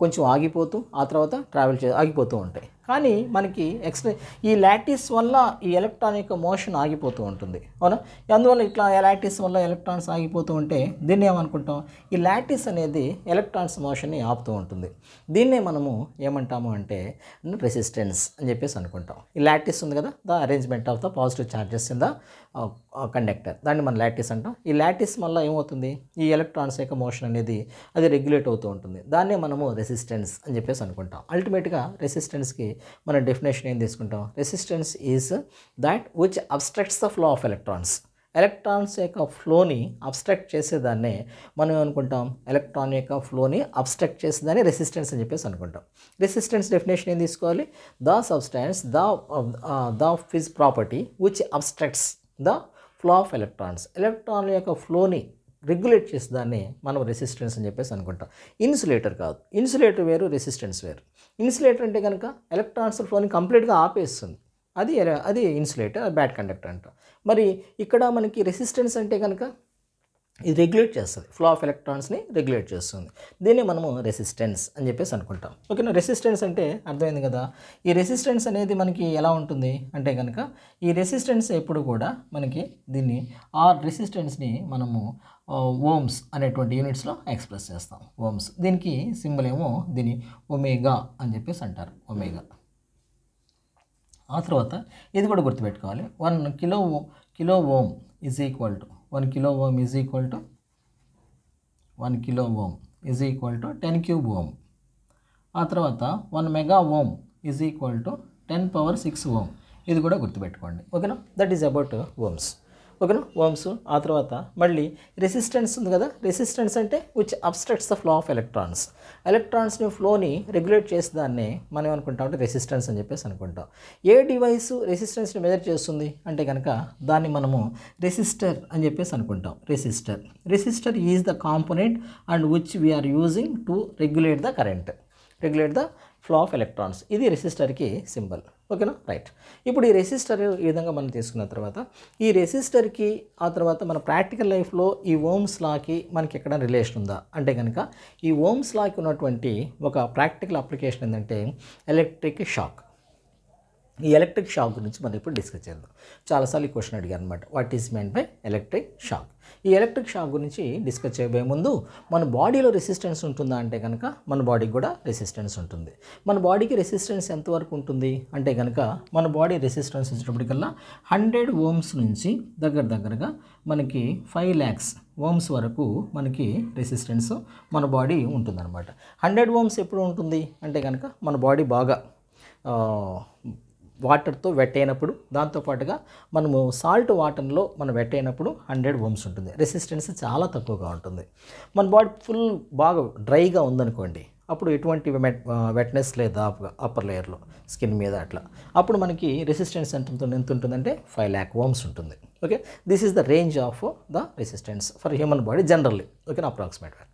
కొంచెం ఆగిపోతూ ఆ తర్వాత ట్రావెల్ చే ఆగిపోతూ ఉంటాయి. కానీ మనకి ఎక్స్ట్రా ఈ లాటిస్ వల్ల ఈ ఎలక్ట్రాన్ యొక్క మోషన్ ఆగిపోతూ ఉంటుంది. అవునా? అందువల్ల ఇట్లా లాటిస్ వల్ల ఎలక్ట్రాన్స్ ఆగిపోతూ ఉంటే దీన్ని ఏమనుకుంటాం? ఈ లాటిస్ అనేది ఎలక్ట్రాన్స్ మోషన్ని ఆపుతూ ఉంటుంది. దీన్నే మనము ఏమంటాము అంటే రెసిస్టెన్స్ అని చెప్పేసి అనుకుంటాం. ఈ లాటిస్ ఉంది కదా the arrangement of the positive charges in the conductor. దాన్ని మనం లాటిస్ అంటాం. ఈ లాటిస్ వల్ల ఏమవుతుంది? ఈ ఎలక్ట్రాన్స్ యొక్క మోషన్ అనేది అది రెగ్యులేట్ అవుతూ ఉంటుంది. దాన్నే మనము రెసిస్టెన్స్ అని చెప్పేసి అనుకుంటాం. అల్టిమేట్గా రెసిస్టెన్స్కి మన డెఫినేషన్ ఏం తీసుకుంటాం? Resistance is that which obstructs the flow of electrons. Electrons యొక్క ఫ్లోని అబ్స్ట్రక్ట్ చేసేదాన్నే మనం ఏమనుకుంటాం? ఎలక్ట్రాన్ యొక్క ఫ్లోని అబ్స్ట్రక్ట్ చేసేదాన్ని రెసిస్టెన్స్ అని చెప్పేసి అనుకుంటాం. రెసిస్టెన్స్ డెఫినేషన్ ఏం తీసుకోవాలి? The substance the the Fizz property which obstructs the flow of electrons. ఎలక్ట్రాన్ల యొక్క ఫ్లోని రెగ్యులేట్ చేసేదాన్ని మనం రెసిస్టెన్స్ అని చెప్పేసి అనుకుంటాం. ఇన్సులేటర్ కాదు. ఇన్సులేటర్ వేరు రెసిస్టెన్స్ వేరు. ఇన్సులేటర్ అంటే కనుక ఎలక్ట్రాన్స్ ఫ్లోని కంప్లీట్గా ఆపేస్తుంది. అది అది ఇన్సులేటర్ బ్యాడ్ కండక్టర్ అంటాం. మరి ఇక్కడ మనకి రెసిస్టెన్స్ అంటే కనుక ఇది రెగ్యులేట్ చేస్తుంది. ఫ్లో ఆఫ్ ఎలక్ట్రాన్స్ని రెగ్యులేట్ చేస్తుంది. దీన్ని మనము రెసిస్టెన్స్ అని చెప్పేసి అనుకుంటాం. ఓకేనా రెసిస్టెన్స్ అంటే అర్థమైంది కదా? ఈ రెసిస్టెన్స్ అనేది మనకి ఎలా ఉంటుంది? అంటే కనుక ఈ రెసిస్టెన్స్ ఎప్పుడు కూడా మనకి దీన్ని ఆ రెసిస్టెన్స్ని మనము ఓమ్స్ అనేటువంటి యూనిట్స్లో ఎక్స్ప్రెస్ చేస్తాం. ఓమ్స్ దీనికి సింబల్ ఏమో దీని ఒమేగా అని చెప్పేసి అంటారు. ఒమేగా ఆ తర్వాత ఇది కూడా గుర్తుపెట్టుకోవాలి. One kilo kilo ohm is equal to one kilo ohm is equal to one kilo ohm is equal to ten cube ohm. ఆ తర్వాత one mega ohm is equal to ten power six ohm. ఇది కూడా గుర్తుపెట్టుకోండి. ఓకేనా? That is about ohms. ఓకేనా? Ohm's ఆ తర్వాత మళ్ళీ రెసిస్టెన్స్ ఉంది కదా? రెసిస్టెన్స్ అంటే which obstructs the flow of electrons ఎలక్ట్రాన్స్ని ఫ్లోని రెగ్యులేట్ చేసే దాన్ని మనం ఏమనుకుంటాం అంటే రెసిస్టెన్స్ అని చెప్పేసి అనుకుంటాం. ఏ డివైస్ రెసిస్టెన్స్ని మెజర్ చేస్తుంది? అంటే కనుక దాన్ని మనము రెసిస్టర్ అని చెప్పేసి అనుకుంటాం. Resistor resistor is the component and which we are using to regulate the current regulate the flow of electrons. ఇది రెసిస్టర్కి సింబల్. ఓకేనా? రైట్. ఇప్పుడు ఈ రెసిస్టర్ ఈ విధంగా మనం తీసుకున్న తర్వాత ఈ రెసిస్టర్కి ఆ తర్వాత మన ప్రాక్టికల్ లైఫ్లో ఈ ఓమ్స్ లాకి మనకి ఎక్కడ రిలేషన్ ఉందా? అంటే కనుక ఈ ఓమ్స్ లాకి ఉన్నటువంటి ఒక ప్రాక్టికల్ అప్లికేషన్ ఏంటంటే ఎలక్ట్రిక్ షాక్. ఈ ఎలక్ట్రిక్ షాక్ గురించి మనం ఇప్పుడు డిస్కస్ చేద్దాం. చాలాసార్లు ఈ క్వశ్చన్ అడిగాను అనమాట what is meant by electric shock? ఈ ఎలక్ట్రిక్ షాక్ గురించి డిస్కస్ చేయబోయే ముందు మన బాడీలో రెసిస్టెన్స్ ఉంటుందా అంటే కనుక మన బాడీకి కూడా రెసిస్టెన్స్ ఉంటుంది. మన బాడీకి రెసిస్టెన్స్ ఎంతవరకు ఉంటుంది? అంటే కనుక మన బాడీ రెసిస్టెన్స్ వచ్చేటప్పటికల్లా హండ్రెడ్ ఓమ్స్ నుంచి దగ్గర దగ్గరగా మనకి ఫైవ్ ల్యాక్స్ ఓమ్స్ వరకు మనకి రెసిస్టెన్స్ మన బాడీ ఉంటుందన్నమాట. హండ్రెడ్ ఓమ్స్ ఎప్పుడు ఉంటుంది? అంటే కనుక మన బాడీ బాగా వాటర్తో వెట్ అయినప్పుడు దాంతోపాటుగా మనము సాల్ట్ వాటర్లో మనం వెట్ అయినప్పుడు హండ్రెడ్ ఓమ్స్ ఉంటుంది. రెసిస్టెన్స్ చాలా తక్కువగా ఉంటుంది. మన బాడీ ఫుల్ బాగా డ్రైగా ఉందనుకోండి అప్పుడు ఎటువంటి వెట్నెస్ లేదు అప్పర్ లేయర్లో స్కిన్ మీద అట్లా. అప్పుడు మనకి రెసిస్టెన్స్ ఎంత ఉంటుంది ఎంత ఉంటుందంటే ఫైవ్ ల్యాక్ ఓమ్స్ ఉంటుంది. Okay this is the range of the resistance for human body generally okay అప్రాక్సిమేట్గా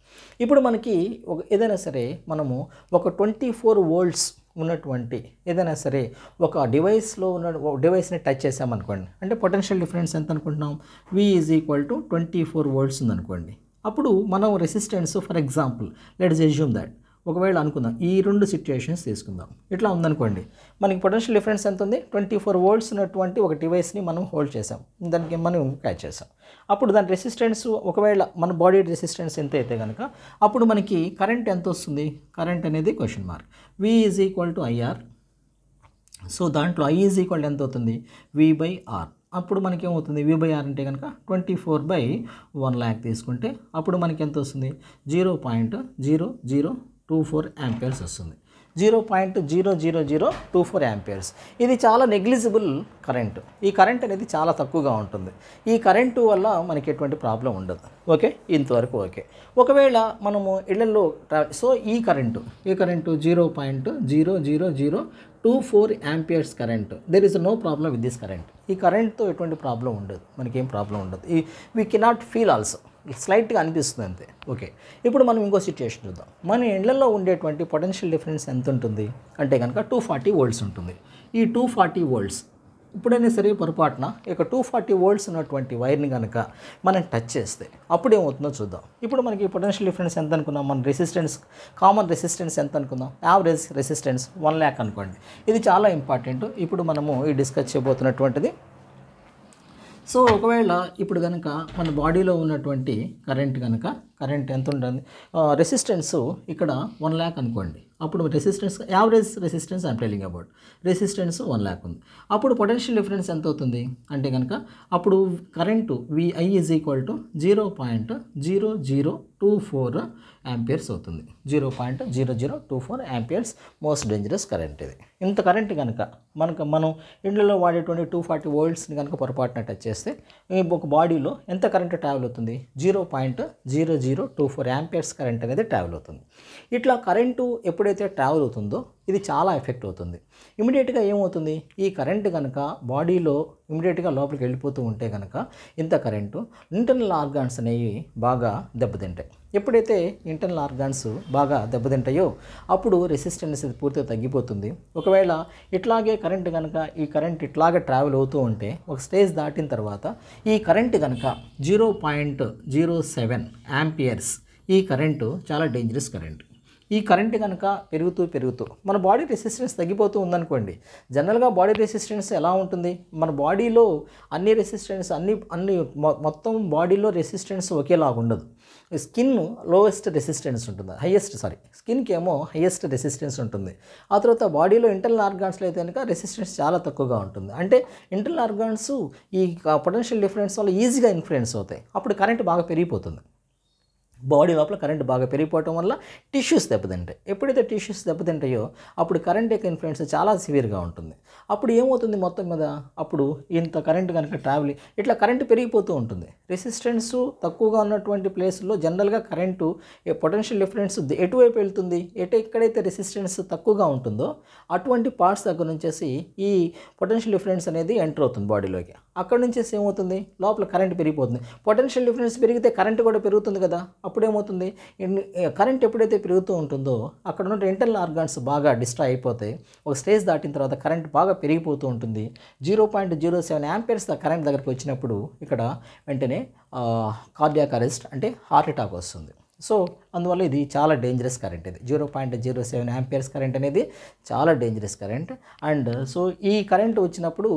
ఇప్పుడు మనకి ఒక ఏదైనా సరే మనము ఒక ట్వంటీ ఫోర్ వోల్ట్స్ ఉన్నటువంటి ఏదైనా సరే ఒక డివైస్లో ఉన్న డివైస్ని టచ్ చేసామనుకోండి అంటే పొటెన్షియల్ డిఫరెన్స్ ఎంత అనుకుంటున్నాం? V is equal to twenty four volts ఉందనుకోండి. అప్పుడు మనం resistance for example let's assume that ఒకవేళ అనుకుందాం ఈ రెండు సిచ్యుయేషన్స్ తీసుకుందాం. ఇట్లా ఉందనుకోండి మనకి పొటెన్షియల్ డిఫరెన్స్ ఎంత ఉంది ట్వంటీ ఫోర్ వోల్ట్స్ ఉన్నటువంటి ఒక డివైస్ని మనం హోల్డ్ చేసాం దానికి మనం క్యాచ్ చేసాం అప్పుడు దాని రెసిస్టెన్స్ ఒకవేళ మన బాడీ రెసిస్టెన్స్ ఎంత అయితే కనుక అప్పుడు మనకి కరెంట్ ఎంత వస్తుంది? కరెంట్ అనేది question mark V is equal to IR so దాంట్లో ఐ ఈజ్ ఈక్వల్ ఎంత అవుతుంది? వి బై ఆర్ అప్పుడు మనకి ఏమవుతుంది? వి బై ఆర్ అంటే కనుక twenty four by one lakh తీసుకుంటే అప్పుడు మనకి ఎంత వస్తుంది? Zero point zero zero two four amperes వస్తుంది. Zero point zero zero zero two four amperes. ఇది చాలా నెగ్లిజిబుల్ కరెంటు. ఈ కరెంట్ అనేది చాలా తక్కువగా ఉంటుంది. ఈ కరెంటు వల్ల మనకి ఎటువంటి ప్రాబ్లం ఉండదు. ఓకే? ఇంతవరకు ఓకే. ఒకవేళ మనము ఇళ్ళలో సో ఈ కరెంటు ఈ current zero point zero zero zero two four amperes current. There is no problem with this current ఈ కరెంట్తో ఎటువంటి ప్రాబ్లం ఉండదు. మనకేం ప్రాబ్లం ఉండదు. ఈ వీ కెనాట్ ఫీల్ ఆల్సో స్లైట్గా అనిపిస్తుంది అంతే. ఓకే. ఇప్పుడు మనం ఇంకో సిచ్యుయేషన్ చూద్దాం. మన ఇండ్లలో ఉండేటువంటి పొటెన్షియల్ డిఫరెన్స్ ఎంత ఉంటుంది అంటే కనుక టూ ఫార్టీ వోల్ట్స్ ఉంటుంది. ఈ టూ ఫార్టీ వోల్ట్స్ ఇప్పుడైనా సరే పొరపాటున ఇక టూ ఫార్టీ వోల్ట్స్ ఉన్నటువంటి వైర్ని కనుక మనం టచ్ చేస్తే అప్పుడు ఏమవుతుందో చూద్దాం. ఇప్పుడు మనకి పొటెన్షియల్ డిఫరెన్స్ ఎంత అనుకున్నాం మన రెసిస్టెన్స్ కామన్ రెసిస్టెన్స్ ఎంత అనుకుందాం యావరేజ్ రెసిస్టెన్స్ వన్ ల్యాక్ అనుకోండి. ఇది చాలా ఇంపార్టెంట్. ఇప్పుడు మనము ఈ డిస్కస్ చేయబోతున్నటువంటిది సో ఒకవేళ ఇప్పుడు కనుక మన బాడీలో ఉన్నటువంటి కరెంట్ కనుక కరెంట్ ఎంత ఉంటుంది? రెసిస్టెన్స్ ఇక్కడ వన్ ల్యాక్ అనుకోండి. అప్పుడు resistance average resistance I'm telling about resistance one lakh ఉంది. అప్పుడు పొటెన్షియల్ డిఫరెన్స్ ఎంత అవుతుంది? అంటే కనుక అప్పుడు current VI is equal to zero point zero zero two four amperes అవుతుంది. Zero point zero zero two four amperes most dangerous current ఇది. ఇంత కరెంట్ కనుక మనకు మనం ఇండ్లలో వాడేటువంటి టూ ఫార్టీ వోల్ట్స్ని కనుక పొరపాటున టచ్ చేస్తే ఒక బాడీలో ఎంత కరెంట్ ట్రావెల్ అవుతుంది? Zero point zero zero two four amperes current అనేది ట్రావెల్ అవుతుంది. ఇట్లా కరెంటు ఎప్పుడైతే ట్రావెల్ అవుతుందో ఇది చాలా ఎఫెక్ట్ అవుతుంది. ఇమీడియట్గా ఏమవుతుంది? ఈ కరెంటు కనుక బాడీలో ఇమీడియట్గా లోపలికి వెళ్ళిపోతూ ఉంటే కనుక ఇంత కరెంటు ఇంటర్నల్ ఆర్గాన్స్ అనేవి బాగా దెబ్బతింటాయి. ఎప్పుడైతే ఇంటర్నల్ ఆర్గాన్స్ బాగా దెబ్బతింటాయో అప్పుడు రెసిస్టెన్స్ పూర్తిగా తగ్గిపోతుంది. ఒకవేళ ఇట్లాగే కరెంట్ కనుక ఈ కరెంట్ ఇట్లాగే ట్రావెల్ అవుతూ ఉంటే ఒక స్టేజ్ దాటిన తర్వాత ఈ కరెంట్ కనుక zero point zero seven amperes ఈ కరెంటు చాలా డేంజరస్ కరెంట్. ఈ కరెంట్ కనుక పెరుగుతూ పెరుగుతూ మన బాడీ రెసిస్టెన్స్ తగ్గిపోతూ ఉందనుకోండి జనరల్గా బాడీ రెసిస్టెన్స్ ఎలా ఉంటుంది? మన బాడీలో అన్ని రెసిస్టెన్స్ అన్ని అన్ని మొత్తం బాడీలో రెసిస్టెన్స్ ఒకేలాగా ఉండదు. స్కిన్ లోయెస్ట్ రెసిస్టెన్స్ ఉంటుంది హైయెస్ట్ సారీ స్కిన్కి ఏమో హైయెస్ట్ రెసిస్టెన్స్ ఉంటుంది. ఆ తర్వాత బాడీలో ఇంటర్నల్ ఆర్గాన్స్లో అయితే కనుక రెసిస్టెన్స్ చాలా తక్కువగా ఉంటుంది. అంటే ఇంటర్నల్ ఆర్గాన్స్ ఈ పొటెన్షియల్ డిఫరెన్స్ వల్ల ఈజీగా ఇన్ఫ్లుయెన్స్ అవుతాయి. అప్పుడు కరెంట్ బాగా పెరిగిపోతుంది. బాడీ లోపల కరెంట్ బాగా పెరిగిపోవటం వల్ల టిష్యూస్ దెబ్బతింటాయి. ఎప్పుడైతే టిష్యూస్ దెబ్బతింటాయో అప్పుడు కరెంట్ యొక్క ఇన్ఫ్లుయెన్స్ చాలా సివియర్గా ఉంటుంది. అప్పుడు ఏమవుతుంది మొత్తం మీద? అప్పుడు ఇంత కరెంట్ కనుక ట్రావెల్ ఇట్లా కరెంట్ పెరిగిపోతూ ఉంటుంది. రెసిస్టెన్స్ తక్కువగా ఉన్నటువంటి ప్లేస్లో జనరల్గా కరెంటు పొటెన్షియల్ డిఫరెన్స్ ఎటువైపు వెళ్తుంది? ఎటు ఎక్కడైతే రెసిస్టెన్స్ తక్కువగా ఉంటుందో అటువంటి పార్ట్స్ దగ్గర నుంచేసి ఈ పొటెన్షియల్ డిఫరెన్స్ అనేది ఎంటర్ అవుతుంది బాడీలోకి అక్కడ నుంచేసి ఏమవుతుంది? లోపల కరెంట్ పెరిగిపోతుంది. పొటెన్షియల్ డిఫరెన్స్ పెరిగితే కరెంట్ కూడా పెరుగుతుంది కదా? అప్పుడేమవుతుంది? కరెంట్ ఎప్పుడైతే పెరుగుతూ ఉంటుందో అక్కడ ఉన్న ఇంటర్నల్ ఆర్గాన్స్ బాగా డిస్ట్రాయ్ అయిపోతాయి. ఒక స్టేజ్ దాటిన తర్వాత కరెంట్ బాగా పెరిగిపోతూ ఉంటుంది. Zero point zero seven amperes current దగ్గరికి వచ్చినప్పుడు ఇక్కడ వెంటనే కార్డియాక్ అరెస్ట్ అంటే హార్ట్ అటాక్ వస్తుంది. సో అందువల్ల ఇది చాలా డేంజరస్ కరెంట్ ఇది. Zero point zero seven amperes current అనేది చాలా డేంజరస్ కరెంట్ అండ్ సో ఈ కరెంట్ వచ్చినప్పుడు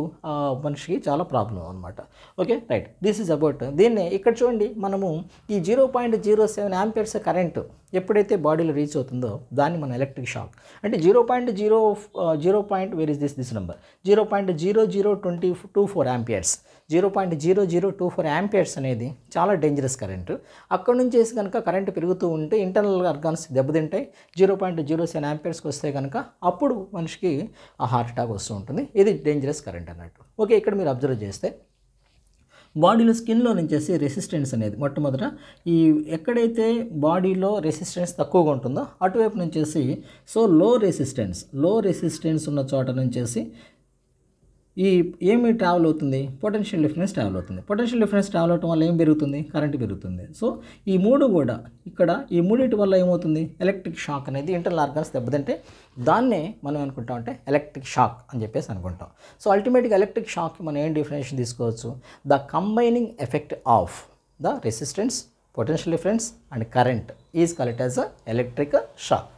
మనిషికి చాలా ప్రాబ్లం అనమాట okay right this is about దీన్ని ఇక్కడ చూడండి మనము ఈ zero point zero seven amperes current ఎప్పుడైతే బాడీలో రీచ్ అవుతుందో దాన్ని మన ఎలక్ట్రిక్ షాక్ అంటే zero point zero zero point where is this this number zero point zero zero twenty two four amperes zero point zero zero two four amperes అనేది చాలా dangerous current అక్కడ నుంచి కనుక కరెంట్ పెరుగుతూ ఉంటే ఇంటర్నల్ ఆర్గాన్స్ దెబ్బతింటాయి. Zero point zero seven యాంపియర్స్కి వస్తే కనుక అప్పుడు మనిషికి ఆ హార్ట్ అటాక్ వస్తూ ఉంటుంది. ఇది డేంజరస్ కరెంట్ అన్నట్టు. ఓకే ఇక్కడ మీరు అబ్జర్వ్ చేస్తే బాడీలో స్కిన్లో నుంచేసి రెసిస్టెన్స్ అనేది మొట్టమొదట ఈ ఎక్కడైతే బాడీలో రెసిస్టెన్స్ తక్కువగా ఉంటుందో అటువైపు నుంచేసి సో లో రెసిస్టెన్స్లో రెసిస్టెన్స్ ఉన్న చోట నుంచేసి ఈ ఏమి ట్రావెల్ అవుతుంది? పొటెన్షియల్ డిఫరెన్స్ ట్రావెల్ అవుతుంది. పొటెన్షియల్ డిఫరెన్స్ ట్రావెల్ అవటం వల్ల ఏం పెరుగుతుంది? కరెంట్ పెరుగుతుంది. సో ఈ మూడు కూడా ఇక్కడ ఈ మూడింటి వల్ల ఏమవుతుంది? ఎలక్ట్రిక్ షాక్ అనేది ఇంటర్నల్ ఆర్గాన్స్ దెబ్బతింటే దాన్నే మనం అనుకుంటాం అంటే ఎలక్ట్రిక్ షాక్ అని చెప్పేసి అనుకుంటాం. సో అల్టిమేట్గా ఎలక్ట్రిక్ షాక్ మనం ఏం డిఫరెన్షన్ తీసుకోవచ్చు? The combining effect of the resistance potential difference and current is collect as a electric shock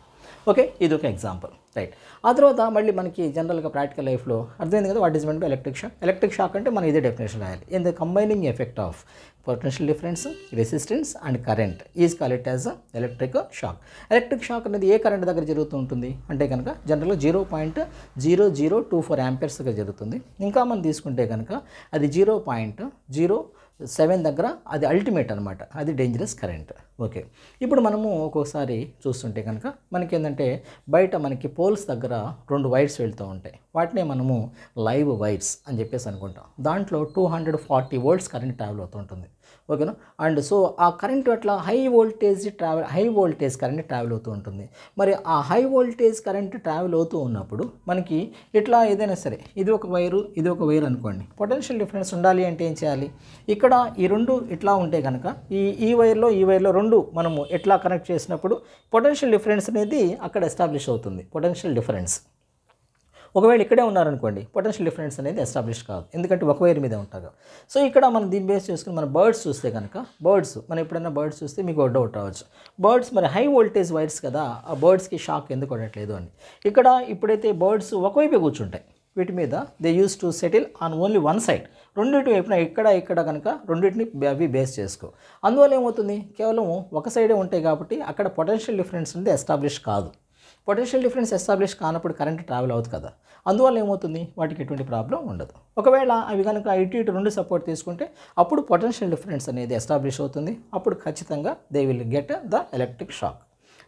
okay ఇది ఒక ఎగ్జాంపుల్ రైట్ ఆ తర్వాత మళ్ళీ మనకి జనరల్గా ప్రాక్టికల్ లైఫ్లో అర్థమైంది కదా what is meant electric shock electric shock అంటే మనం ఇదే డెఫినేషన్ రాయాలి. In the combining effect of potential difference resistance and current is collect as electric shock electric shock అనేది ఏ కరెంట్ దగ్గర జరుగుతూ ఉంటుంది? అంటే కనుక జనరల్గా zero point zero zero two four amperes దగ్గర జరుగుతుంది. ఇంకా మనం తీసుకుంటే కనుక అది జీరో పాయింట్ జీరో సెవెన్ దగ్గర అది అల్టిమేట్ అనమాట అది డేంజరస్ కరెంట్ ఓకే. ఇప్పుడు మనము ఒక్కోసారి చూస్తుంటే కనుక మనకి ఏంటంటే బయట మనకి పోల్స్ దగ్గర రెండు వైర్స్ వెళ్తూ ఉంటాయి. వాటినే మనము లైవ్ వైర్స్ అని చెప్పేసి అనుకుంటాం. దాంట్లో two hundred forty volts current travel అవుతుంటుంది ఓకేనా? అండ్ సో ఆ కరెంట్ అట్లా high voltage travel high voltage current travel అవుతూ ఉంటుంది. మరి ఆ హై వోల్టేజ్ కరెంట్ ట్రావెల్ అవుతూ ఉన్నప్పుడు మనకి ఇట్లా ఏదైనా సరే ఇది ఒక వైరు ఇది ఒక వైర్ అనుకోండి. పొటెన్షియల్ డిఫరెన్స్ ఉండాలి అంటే ఏం చేయాలి? ఇక్కడ ఈ రెండు ఇట్లా ఉంటే కనుక ఈ ఈ వైర్లో ఈ వైర్లో రెండు మనము ఎట్లా కనెక్ట్ చేసినప్పుడు పొటెన్షియల్ డిఫరెన్స్ అనేది అక్కడ ఎస్టాబ్లిష్ అవుతుంది. Potential difference. ఒకవేళ ఇక్కడే ఉన్నారనుకోండి పొటెన్షియల్ డిఫరెన్స్ అనేది ఎస్టాబ్లిష్ కాదు. ఎందుకంటే ఒక వైర్ మీద ఉంటారు. సో ఇక్కడ మనం దీన్ని బేస్ చేసుకుని మన బర్డ్స్ చూస్తే కనుక బర్డ్స్ మనం ఎప్పుడైనా బర్డ్స్ చూస్తే మీకు ఒక డౌట్ రావచ్చు. బర్డ్స్ మరి హై వోల్టేజ్ వైర్స్ కదా ఆ బర్డ్స్కి షాక్ ఎందుకు కొట్టట్లేదు అని. ఇక్కడ ఇప్పుడైతే బర్డ్స్ ఒకవైపే కూర్చుంటాయి. వీటి మీద they use to settle on only one side రెండింటి వైపున ఇక్కడ ఇక్కడ కనుక రెండింటిని అవి బేస్ చేసుకో. అందువల్ల ఏమవుతుంది? కేవలం ఒక సైడే ఉంటాయి కాబట్టి అక్కడ పొటెన్షియల్ డిఫరెన్స్ అనేది ఎస్టాబ్లిష్ కాదు. పొటెన్షియల్ డిఫరెన్స్ ఎస్టాబ్లిష్ కానప్పుడు కరెంట్ ట్రావెల్ అవుతుంది కదా. అందువల్ల ఏమవుతుంది? వాటికి ఎటువంటి ప్రాబ్లం ఉండదు. ఒకవేళ అవి కనుక ఇటు ఇటు రెండు సపోర్ట్ తీసుకుంటే అప్పుడు పొటెన్షియల్ డిఫరెన్స్ అనేది ఎస్టాబ్లిష్ అవుతుంది. అప్పుడు ఖచ్చితంగా they will get the electric shock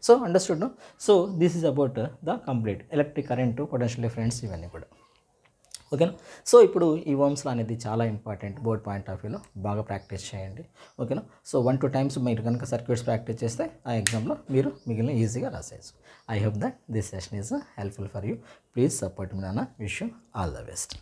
so understood so this is about the complete electric current potential difference ఇవన్నీ కూడా. ఓకేనా? సో ఇప్పుడు ఈ వర్మ్స్లో అనేది చాలా ఇంపార్టెంట్ బోర్డ్ పాయింట్ ఆఫ్ వ్యూలో. బాగా ప్రాక్టీస్ చేయండి. ఓకేనా? సో వన్ టూ టైమ్స్ మీరు కనుక సర్క్యూట్స్ ప్రాక్టీస్ చేస్తే ఆ ఎగ్జామ్లో మీరు మిగిలిన ఈజీగా రాసేయచ్చు. I hope that this session is helpful for you please support మీ నాన్న విష్ ఆల్ ద బెస్ట్